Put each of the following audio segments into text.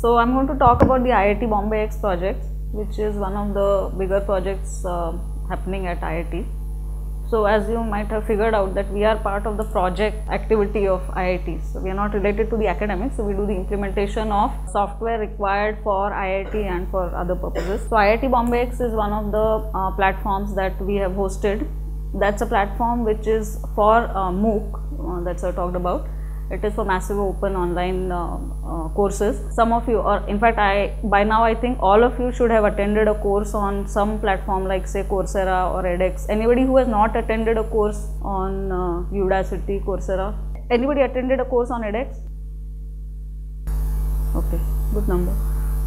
So I'm going to talk about the IIT Bombay X project, which is one of the bigger projects uh, happening at IIT. So as you might have figured out that we are part of the project activity of IIT. So we are not related to the academics. So we do the implementation of software required for IIT and for other purposes. So IIT Bombay X is one of the uh, platforms that we have hosted. That's a platform which is for uh, MOOC uh, that's I talked about it is for massive open online uh, uh, courses. Some of you or in fact i by now i think all of you should have attended a course on some platform like say coursera or edx. Anybody who has not attended a course on uh, udacity coursera anybody attended a course on edx? Okay good number.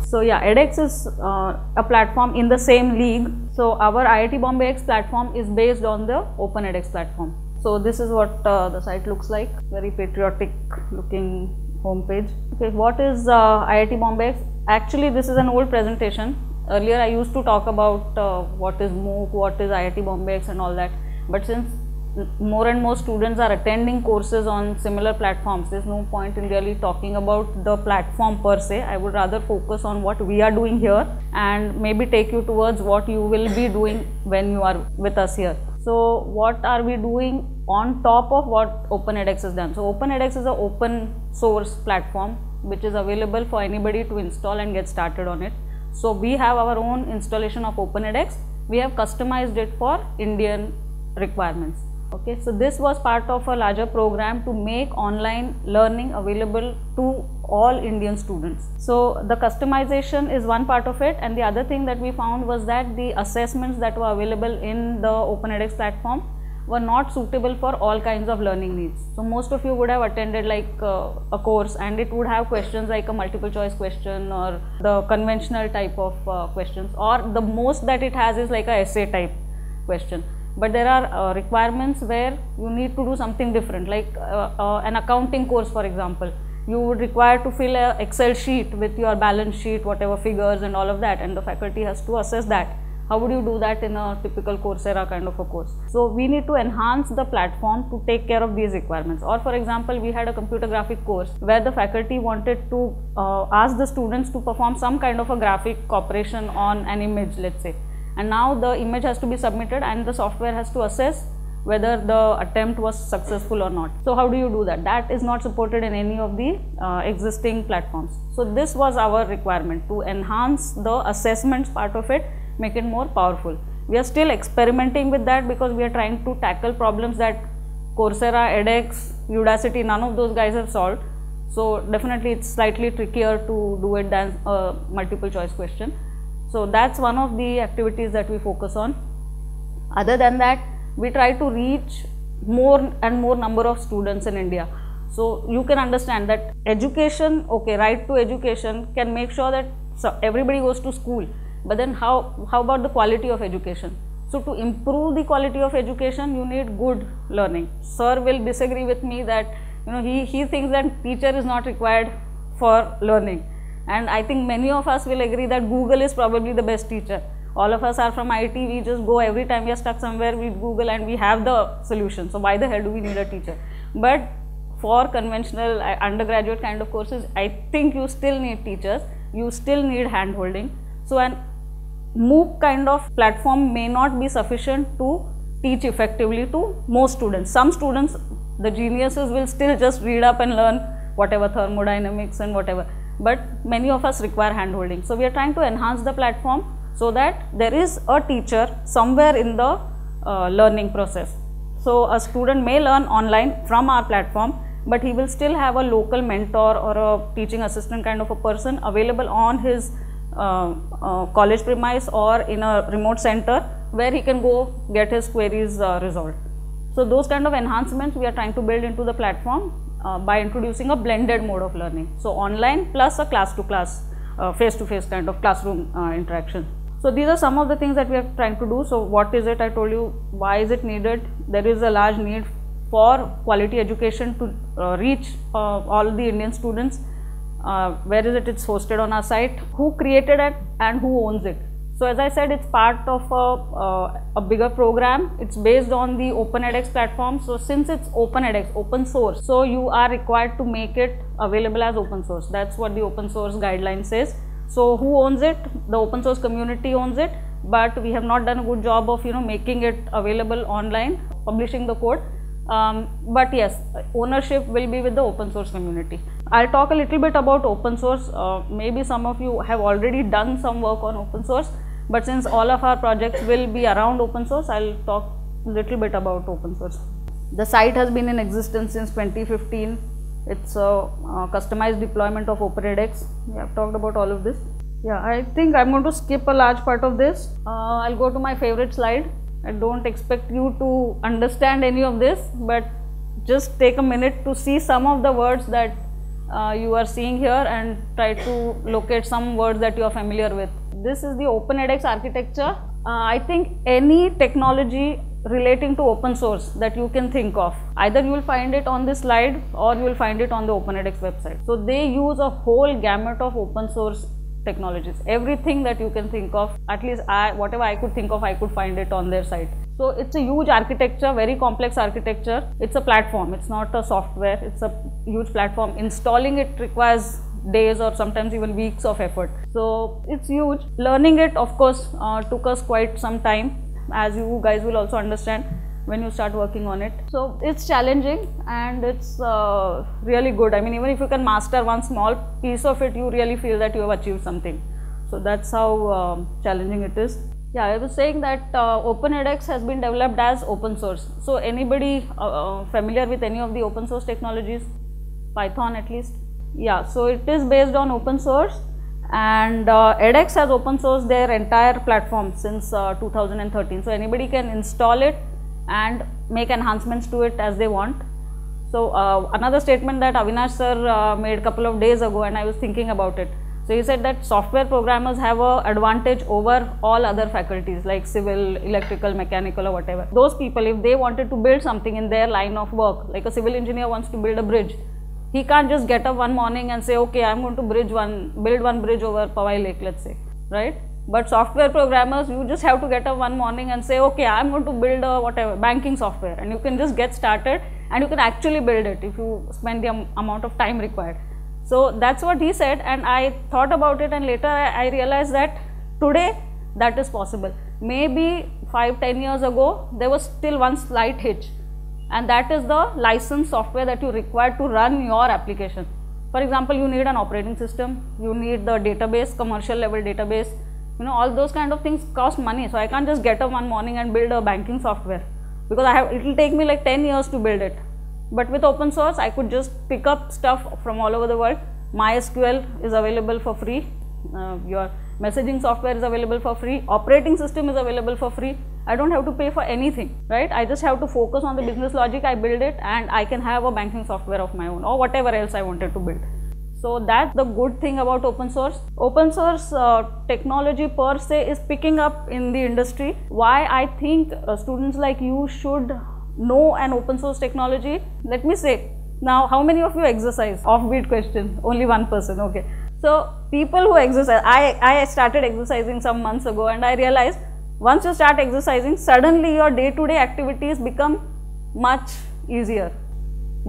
So yeah edx is uh, a platform in the same league. So our iit bombay x platform is based on the open edx platform so this is what uh, the site looks like, very patriotic looking homepage. Okay, what is uh, IIT Bombay? Actually, this is an old presentation. Earlier, I used to talk about uh, what is MOOC, what is IIT Bombay and all that. But since more and more students are attending courses on similar platforms, there's no point in really talking about the platform per se. I would rather focus on what we are doing here and maybe take you towards what you will be doing when you are with us here. So what are we doing on top of what OpenEdX has done? So OpenEdX is an open source platform which is available for anybody to install and get started on it. So we have our own installation of OpenEdX. We have customized it for Indian requirements. Okay, so this was part of a larger program to make online learning available to all Indian students. So the customization is one part of it and the other thing that we found was that the assessments that were available in the OpenEdX platform were not suitable for all kinds of learning needs. So most of you would have attended like uh, a course and it would have questions like a multiple choice question or the conventional type of uh, questions or the most that it has is like a essay type question. But there are uh, requirements where you need to do something different. Like uh, uh, an accounting course for example you would require to fill a excel sheet with your balance sheet whatever figures and all of that and the faculty has to assess that how would you do that in a typical coursera kind of a course so we need to enhance the platform to take care of these requirements or for example we had a computer graphic course where the faculty wanted to uh, ask the students to perform some kind of a graphic operation on an image let's say and now the image has to be submitted and the software has to assess whether the attempt was successful or not. So how do you do that? That is not supported in any of the uh, existing platforms. So this was our requirement to enhance the assessments part of it, make it more powerful. We are still experimenting with that because we are trying to tackle problems that Coursera, edX, Udacity, none of those guys have solved. So definitely it's slightly trickier to do it than a multiple choice question. So that's one of the activities that we focus on. Other than that, we try to reach more and more number of students in India. So you can understand that education, okay, right to education can make sure that everybody goes to school. But then how, how about the quality of education? So to improve the quality of education, you need good learning. Sir will disagree with me that, you know, he, he thinks that teacher is not required for learning and I think many of us will agree that Google is probably the best teacher. All of us are from IT, we just go every time we are stuck somewhere, we Google and we have the solution. So why the hell do we need a teacher? But for conventional uh, undergraduate kind of courses, I think you still need teachers, you still need hand holding. So an MOOC kind of platform may not be sufficient to teach effectively to most students. Some students, the geniuses will still just read up and learn whatever thermodynamics and whatever but many of us require handholding. So, we are trying to enhance the platform so that there is a teacher somewhere in the uh, learning process. So, a student may learn online from our platform, but he will still have a local mentor or a teaching assistant kind of a person available on his college premise or in a remote center where he can go get his queries uh, resolved. So, those kind of enhancements we are trying to build into the platform uh, by introducing a blended mode of learning. So, online plus a class to class, face to face kind of classroom uh, interaction. So, these are some of the things that we are trying to do. So, what is it I told you, why is it needed? There is a large need for quality education to uh, reach uh, all the Indian students. Uh, where is it? It's hosted on our site. Who created it and who owns it? So as I said, it's part of a, uh, a bigger program. It's based on the Open edX platform. So since it's Open edX, open source, so you are required to make it available as open source. That's what the open source guideline says. So who owns it? The open source community owns it, but we have not done a good job of you know making it available online, publishing the code. Um, but yes, ownership will be with the open source community. I'll talk a little bit about open source. Uh, maybe some of you have already done some work on open source, but since all of our projects will be around open source, I'll talk a little bit about open source. The site has been in existence since 2015. It's a, a customized deployment of OpenEdX. We have talked about all of this. Yeah, I think I'm going to skip a large part of this. Uh, I'll go to my favorite slide. I don't expect you to understand any of this, but just take a minute to see some of the words that uh, you are seeing here and try to locate some words that you are familiar with. This is the OpenEdX architecture. Uh, I think any technology relating to open source that you can think of. Either you will find it on this slide or you will find it on the OpenEdX website. So they use a whole gamut of open source technologies. Everything that you can think of, at least I, whatever I could think of, I could find it on their site. So it's a huge architecture, very complex architecture. It's a platform, it's not a software, it's a huge platform. Installing it requires days or sometimes even weeks of effort. So it's huge. Learning it, of course, uh, took us quite some time, as you guys will also understand when you start working on it. So it's challenging and it's uh, really good. I mean, even if you can master one small piece of it, you really feel that you have achieved something. So that's how um, challenging it is. Yeah, I was saying that uh, OpenEdX has been developed as open source. So anybody uh, uh, familiar with any of the open source technologies? Python at least? Yeah, so it is based on open source and uh, edX has open sourced their entire platform since uh, 2013. So anybody can install it and make enhancements to it as they want. So uh, another statement that Avinash sir uh, made a couple of days ago and I was thinking about it. So he said that software programmers have a advantage over all other faculties like civil, electrical, mechanical or whatever. Those people if they wanted to build something in their line of work like a civil engineer wants to build a bridge, he can't just get up one morning and say okay I am going to bridge one, build one bridge over Powai Lake let's say, right but software programmers, you just have to get up one morning and say, okay, I'm going to build a whatever banking software and you can just get started and you can actually build it if you spend the amount of time required. So that's what he said and I thought about it and later I, I realized that today that is possible. Maybe five, ten years ago, there was still one slight hitch and that is the licensed software that you require to run your application. For example, you need an operating system, you need the database, commercial level database, you know all those kind of things cost money. So i can't just get up one morning and build a banking software because i have it will take me like 10 years to build it. But with open source i could just pick up stuff from all over the world. Mysql is available for free. Uh, your messaging software is available for free. Operating system is available for free. I don't have to pay for anything right? I just have to focus on the business logic. I build it and i can have a banking software of my own or whatever else i wanted to build so that's the good thing about open source. Open source uh, technology per se is picking up in the industry. Why I think uh, students like you should know an open source technology. Let me say, now how many of you exercise? Offbeat question, only one person, okay. So people who exercise, I, I started exercising some months ago and I realized once you start exercising, suddenly your day-to-day -day activities become much easier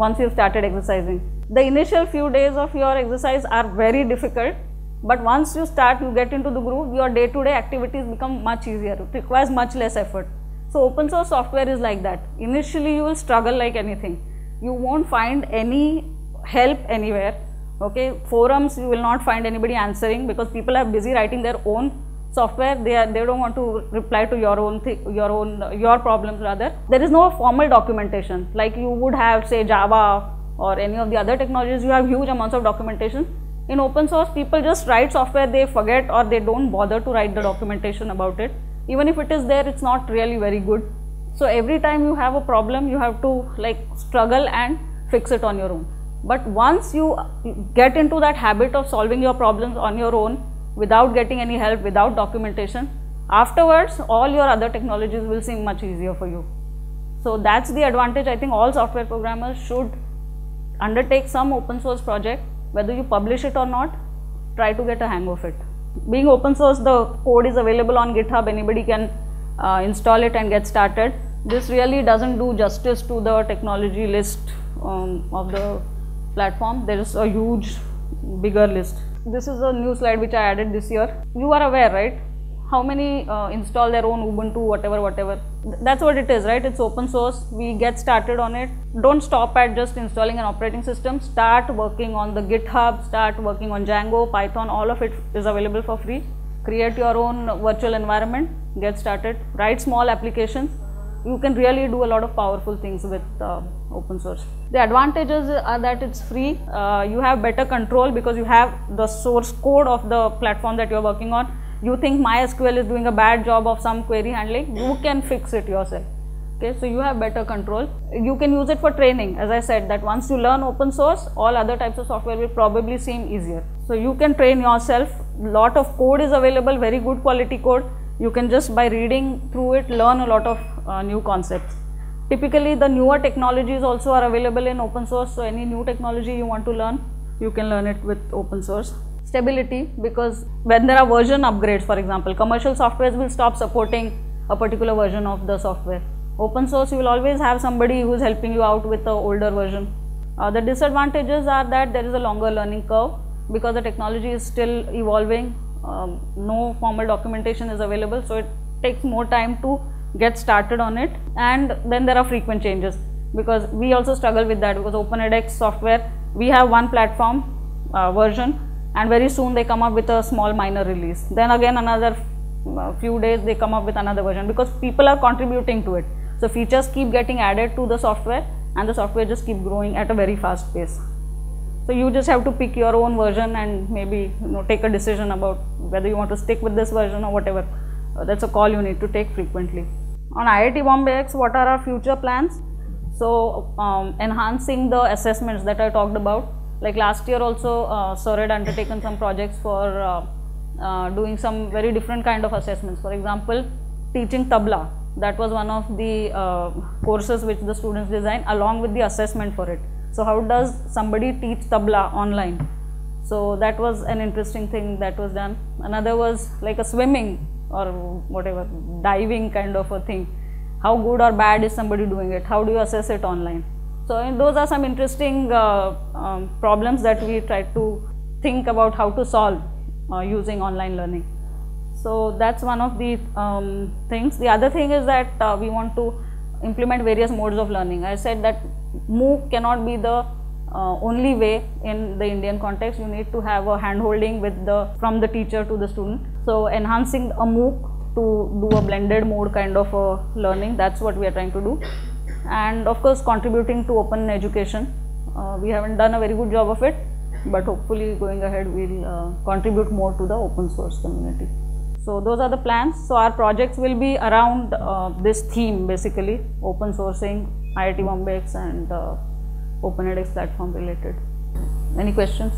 once you have started exercising the initial few days of your exercise are very difficult but once you start you get into the groove your day to day activities become much easier it requires much less effort. So open source software is like that. Initially you will struggle like anything. You won't find any help anywhere okay? Forums you will not find anybody answering because people are busy writing their own software. They are they don't want to reply to your own thing, your own your problems rather. There is no formal documentation. Like you would have say java or any of the other technologies you have huge amounts of documentation. In open source people just write software they forget or they don't bother to write the documentation about it. Even if it is there it's not really very good. So every time you have a problem you have to like struggle and fix it on your own. But once you get into that habit of solving your problems on your own without getting any help without documentation afterwards all your other technologies will seem much easier for you. So that's the advantage i think all software programmers should undertake some open source project, whether you publish it or not, try to get a hang of it. being open source, the code is available on GitHub. Anybody can uh, install it and get started. This really doesn't do justice to the technology list um, of the platform. There is a huge, bigger list. This is a new slide which I added this year. You are aware, right? How many uh, install their own Ubuntu, whatever, whatever. That's what it is, right? It's open source. We get started on it. Don't stop at just installing an operating system. Start working on the GitHub, start working on Django, Python, all of it is available for free. Create your own virtual environment, get started, write small applications. You can really do a lot of powerful things with uh, open source. The advantages are that it's free. Uh, you have better control because you have the source code of the platform that you're working on. You think MySQL is doing a bad job of some query handling, you can fix it yourself. Okay, so you have better control. You can use it for training. As I said, that once you learn open source, all other types of software will probably seem easier. So you can train yourself. Lot of code is available, very good quality code. You can just by reading through it learn a lot of uh, new concepts. Typically, the newer technologies also are available in open source. So any new technology you want to learn, you can learn it with open source. Stability because when there are version upgrades, for example, commercial softwares will stop supporting a particular version of the software. Open source, you will always have somebody who is helping you out with the older version. Uh, the disadvantages are that there is a longer learning curve because the technology is still evolving. Um, no formal documentation is available, so it takes more time to get started on it and then there are frequent changes because we also struggle with that because OpenEdX software we have one platform uh, version and very soon they come up with a small minor release. Then again another uh, few days they come up with another version because people are contributing to it. So features keep getting added to the software and the software just keep growing at a very fast pace. So you just have to pick your own version and maybe you know take a decision about whether you want to stick with this version or whatever. Uh, that's a call you need to take frequently. On IIT Bombay X, what are our future plans? So, um, enhancing the assessments that I talked about. Like last year also, uh, had undertaken some projects for uh, uh, doing some very different kind of assessments. For example, teaching tabla. That was one of the uh, courses which the students design along with the assessment for it. So, how does somebody teach tabla online? So, that was an interesting thing that was done. Another was like a swimming or whatever diving kind of a thing how good or bad is somebody doing it how do you assess it online so those are some interesting uh, um, problems that we try to think about how to solve uh, using online learning so that's one of the um, things the other thing is that uh, we want to implement various modes of learning i said that mooc cannot be the uh, only way in the Indian context. You need to have a handholding with the from the teacher to the student. So enhancing a MOOC to do a blended mode kind of learning. That's what we are trying to do. And of course, contributing to open education. Uh, we haven't done a very good job of it, but hopefully going ahead we'll uh, contribute more to the open source community. So those are the plans. So our projects will be around uh, this theme basically, open sourcing, IIT Bombay and uh, OpenEdX platform related. Any questions?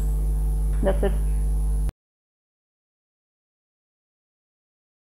That's it.